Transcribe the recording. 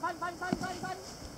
Mann, Mann, Mann, Mann, Mann.